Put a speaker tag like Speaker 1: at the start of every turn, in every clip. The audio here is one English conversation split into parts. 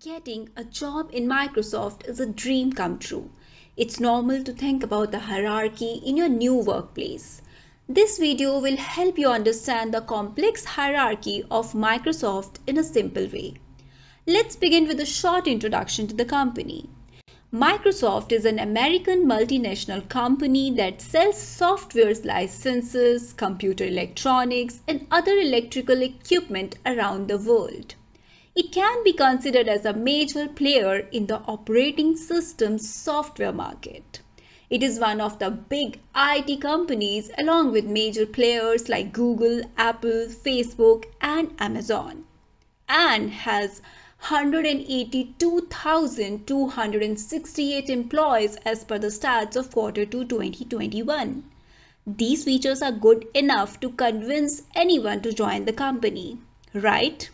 Speaker 1: Getting a job in Microsoft is a dream come true. It's normal to think about the hierarchy in your new workplace. This video will help you understand the complex hierarchy of Microsoft in a simple way. Let's begin with a short introduction to the company. Microsoft is an American multinational company that sells software licenses, computer electronics, and other electrical equipment around the world. It can be considered as a major player in the operating system software market. It is one of the big IT companies along with major players like Google, Apple, Facebook and Amazon and has 182,268 employees as per the stats of quarter 2 2021. These features are good enough to convince anyone to join the company, right?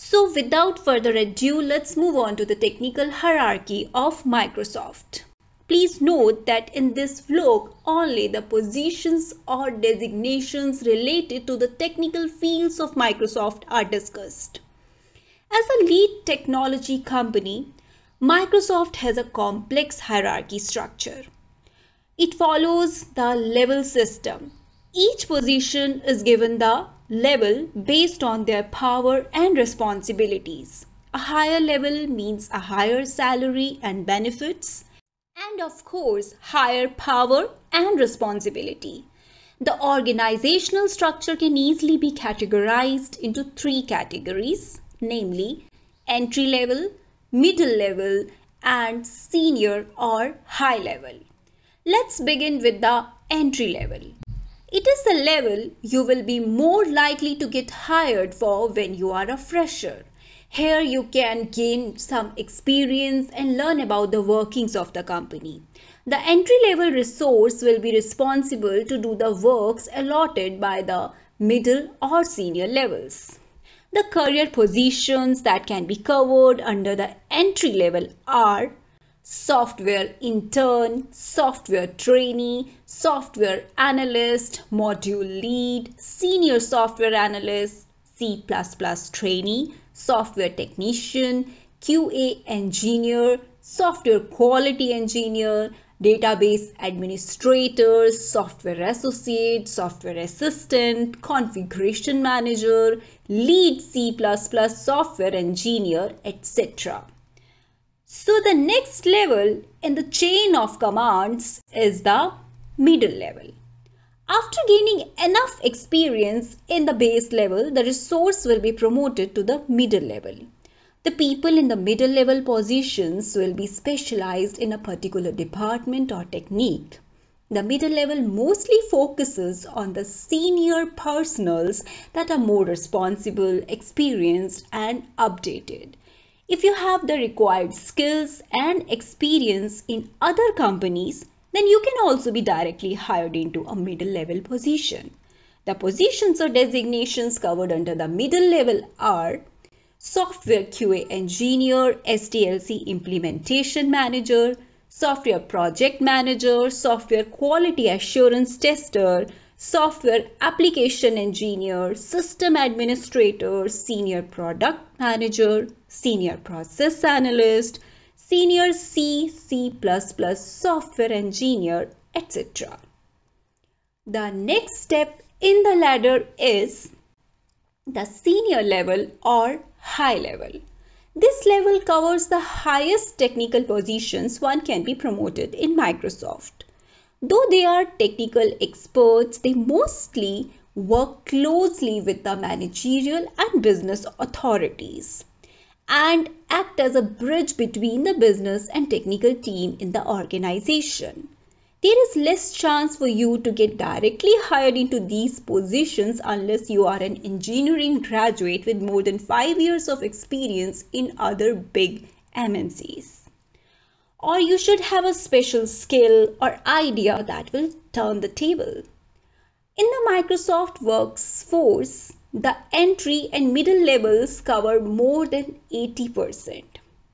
Speaker 1: So without further ado, let's move on to the technical hierarchy of Microsoft. Please note that in this vlog, only the positions or designations related to the technical fields of Microsoft are discussed. As a lead technology company, Microsoft has a complex hierarchy structure. It follows the level system. Each position is given the level based on their power and responsibilities. A higher level means a higher salary and benefits, and of course, higher power and responsibility. The organizational structure can easily be categorized into three categories, namely entry level, middle level, and senior or high level. Let's begin with the entry level. It is the level you will be more likely to get hired for when you are a fresher. Here you can gain some experience and learn about the workings of the company. The entry level resource will be responsible to do the works allotted by the middle or senior levels. The career positions that can be covered under the entry level are software intern, software trainee, software analyst, module lead, senior software analyst, C++ trainee, software technician, QA engineer, software quality engineer, database administrator, software associate, software assistant, configuration manager, lead C++ software engineer, etc. So the next level in the chain of commands is the middle level. After gaining enough experience in the base level, the resource will be promoted to the middle level. The people in the middle level positions will be specialized in a particular department or technique. The middle level mostly focuses on the senior personals that are more responsible, experienced and updated. If you have the required skills and experience in other companies, then you can also be directly hired into a middle level position. The positions or designations covered under the middle level are Software QA Engineer, SDLC Implementation Manager, Software Project Manager, Software Quality Assurance Tester, Software Application Engineer, System Administrator, Senior Product Manager, Senior Process Analyst, Senior C, C++ Software Engineer, etc. The next step in the ladder is the senior level or high level. This level covers the highest technical positions one can be promoted in Microsoft. Though they are technical experts, they mostly work closely with the managerial and business authorities and act as a bridge between the business and technical team in the organization. There is less chance for you to get directly hired into these positions unless you are an engineering graduate with more than 5 years of experience in other big MNCs or you should have a special skill or idea that will turn the table. In the Microsoft workforce, the entry and middle levels cover more than 80%.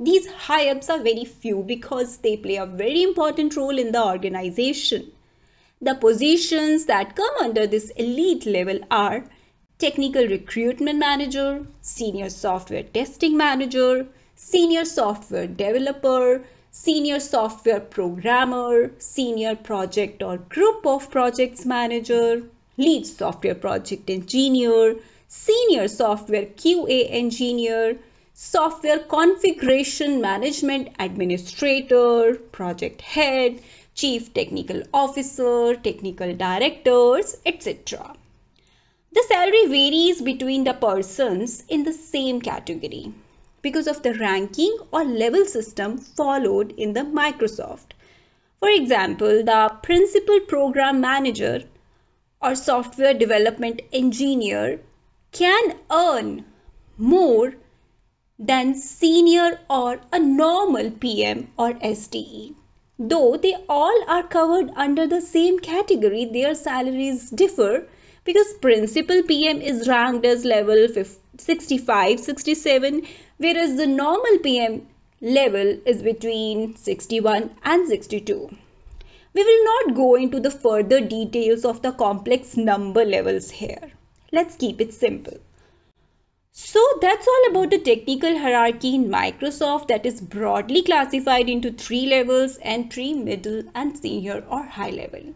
Speaker 1: These high ups are very few because they play a very important role in the organization. The positions that come under this elite level are Technical Recruitment Manager, Senior Software Testing Manager, senior software developer, senior software programmer, senior project or group of projects manager, lead software project engineer, senior software QA engineer, software configuration management administrator, project head, chief technical officer, technical directors, etc. The salary varies between the persons in the same category because of the ranking or level system followed in the Microsoft. For example, the principal program manager or software development engineer can earn more than senior or a normal PM or SDE. Though they all are covered under the same category, their salaries differ because principal PM is ranked as level 65 67 whereas the normal PM level is between 61 and 62. We will not go into the further details of the complex number levels here. Let's keep it simple. So that's all about the technical hierarchy in Microsoft that is broadly classified into three levels, entry, middle and senior or high level.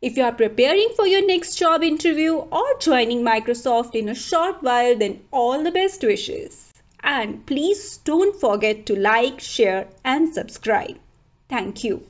Speaker 1: If you are preparing for your next job interview or joining Microsoft in a short while, then all the best wishes. And please don't forget to like, share and subscribe. Thank you.